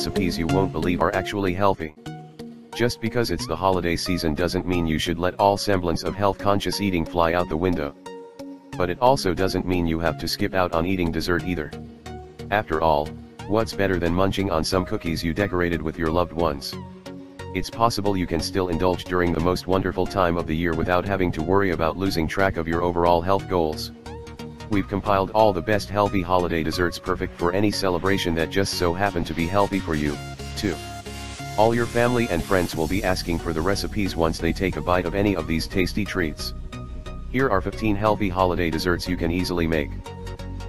recipes you won't believe are actually healthy. Just because it's the holiday season doesn't mean you should let all semblance of health-conscious eating fly out the window. But it also doesn't mean you have to skip out on eating dessert either. After all, what's better than munching on some cookies you decorated with your loved ones? It's possible you can still indulge during the most wonderful time of the year without having to worry about losing track of your overall health goals. We've compiled all the best healthy holiday desserts perfect for any celebration that just so happen to be healthy for you, too. All your family and friends will be asking for the recipes once they take a bite of any of these tasty treats. Here are 15 healthy holiday desserts you can easily make.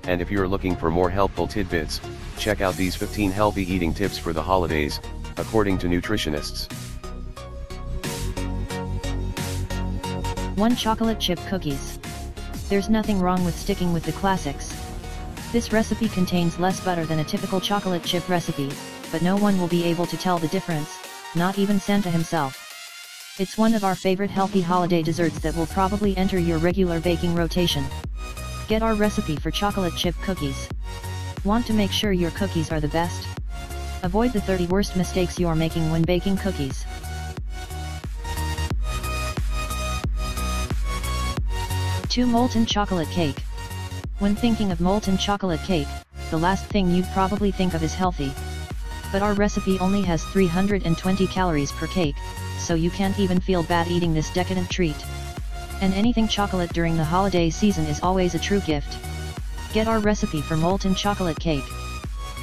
And if you're looking for more helpful tidbits, check out these 15 healthy eating tips for the holidays, according to nutritionists. 1 Chocolate Chip Cookies. There's nothing wrong with sticking with the classics. This recipe contains less butter than a typical chocolate chip recipe, but no one will be able to tell the difference, not even Santa himself. It's one of our favorite healthy holiday desserts that will probably enter your regular baking rotation. Get our recipe for chocolate chip cookies. Want to make sure your cookies are the best? Avoid the 30 worst mistakes you're making when baking cookies. 2 Molten Chocolate Cake. When thinking of molten chocolate cake, the last thing you'd probably think of is healthy. But our recipe only has 320 calories per cake, so you can't even feel bad eating this decadent treat. And anything chocolate during the holiday season is always a true gift. Get our recipe for molten chocolate cake.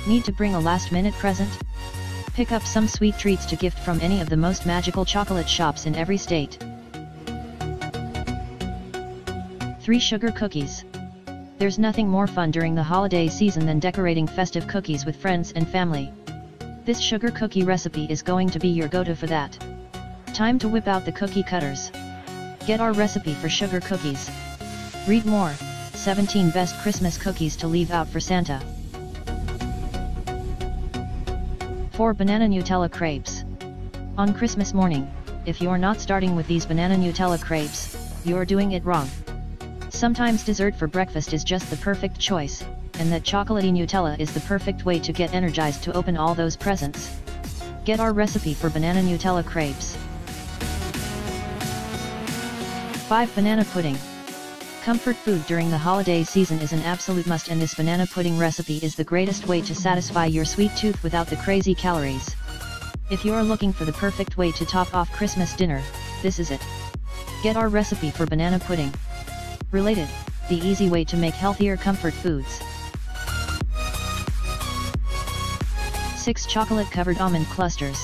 Need to bring a last minute present? Pick up some sweet treats to gift from any of the most magical chocolate shops in every state. 3 Sugar Cookies. There's nothing more fun during the holiday season than decorating festive cookies with friends and family. This sugar cookie recipe is going to be your go-to for that. Time to whip out the cookie cutters. Get our recipe for sugar cookies. Read more, 17 best Christmas cookies to leave out for Santa. 4 Banana Nutella Crepes. On Christmas morning, if you're not starting with these banana Nutella crepes, you're doing it wrong. Sometimes dessert for breakfast is just the perfect choice, and that chocolatey Nutella is the perfect way to get energized to open all those presents. Get our recipe for banana Nutella crepes. 5 Banana Pudding. Comfort food during the holiday season is an absolute must and this banana pudding recipe is the greatest way to satisfy your sweet tooth without the crazy calories. If you're looking for the perfect way to top off Christmas dinner, this is it. Get our recipe for banana pudding. Related, the easy way to make healthier comfort foods. 6 Chocolate Covered Almond Clusters.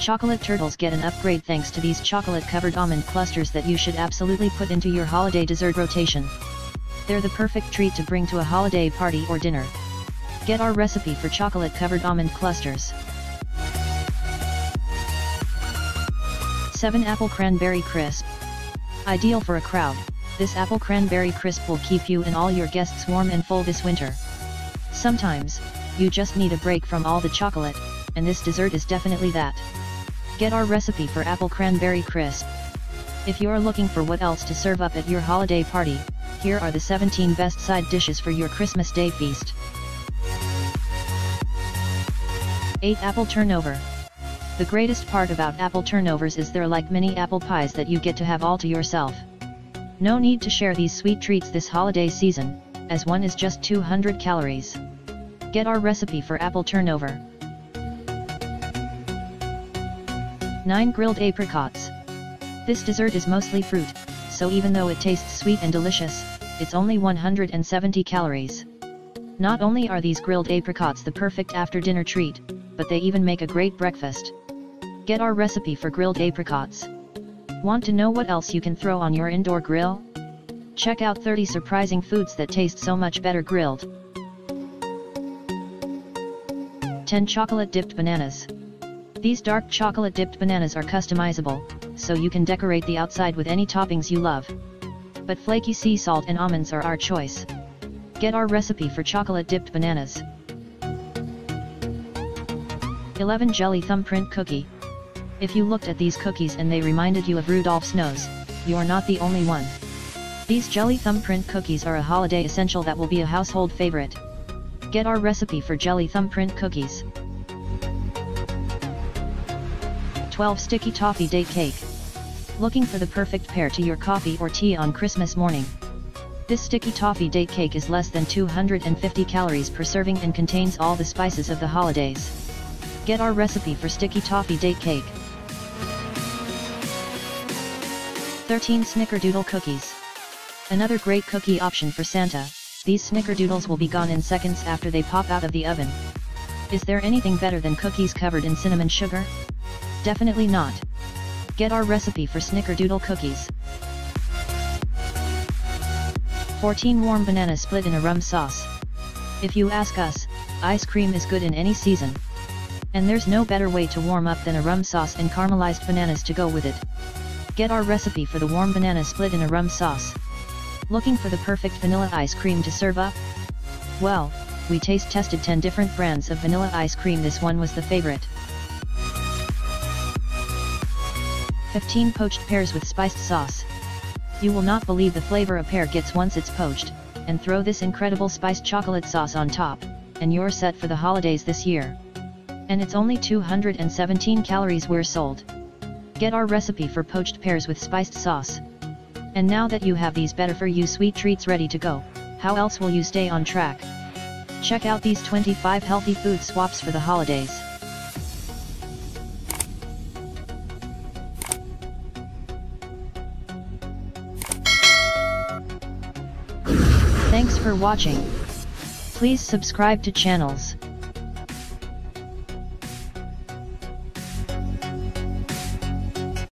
Chocolate turtles get an upgrade thanks to these chocolate covered almond clusters that you should absolutely put into your holiday dessert rotation. They're the perfect treat to bring to a holiday party or dinner. Get our recipe for chocolate covered almond clusters. 7 Apple Cranberry Crisp. Ideal for a crowd, this apple cranberry crisp will keep you and all your guests warm and full this winter. Sometimes, you just need a break from all the chocolate, and this dessert is definitely that. Get our recipe for apple cranberry crisp. If you're looking for what else to serve up at your holiday party, here are the 17 best side dishes for your Christmas Day feast. 8 Apple Turnover. The greatest part about apple turnovers is they're like mini apple pies that you get to have all to yourself. No need to share these sweet treats this holiday season, as one is just 200 calories. Get our recipe for apple turnover. 9 Grilled Apricots. This dessert is mostly fruit, so even though it tastes sweet and delicious, it's only 170 calories. Not only are these grilled apricots the perfect after-dinner treat, but they even make a great breakfast. Get our recipe for grilled apricots. Want to know what else you can throw on your indoor grill? Check out 30 surprising foods that taste so much better grilled. 10 Chocolate Dipped Bananas. These dark chocolate dipped bananas are customizable, so you can decorate the outside with any toppings you love. But flaky sea salt and almonds are our choice. Get our recipe for chocolate dipped bananas. 11 Jelly Thumbprint Cookie. If you looked at these cookies and they reminded you of Rudolph's nose, you're not the only one. These jelly thumbprint cookies are a holiday essential that will be a household favorite. Get our recipe for jelly thumbprint cookies. 12 Sticky Toffee Date Cake. Looking for the perfect pair to your coffee or tea on Christmas morning. This sticky toffee date cake is less than 250 calories per serving and contains all the spices of the holidays. Get our recipe for sticky toffee date cake. 13 Snickerdoodle Cookies. Another great cookie option for Santa, these snickerdoodles will be gone in seconds after they pop out of the oven. Is there anything better than cookies covered in cinnamon sugar? Definitely not. Get our recipe for snickerdoodle cookies. 14 warm banana split in a rum sauce. If you ask us, ice cream is good in any season. And there's no better way to warm up than a rum sauce and caramelized bananas to go with it. Get our recipe for the warm banana split in a rum sauce. Looking for the perfect vanilla ice cream to serve up? Well, we taste tested 10 different brands of vanilla ice cream this one was the favorite. 15 poached pears with spiced sauce. You will not believe the flavor a pear gets once it's poached, and throw this incredible spiced chocolate sauce on top, and you're set for the holidays this year. And it's only 217 calories we're sold. Get our recipe for poached pears with spiced sauce. And now that you have these better for you sweet treats ready to go, how else will you stay on track? Check out these 25 healthy food swaps for the holidays. Thanks for watching. Please subscribe to channels.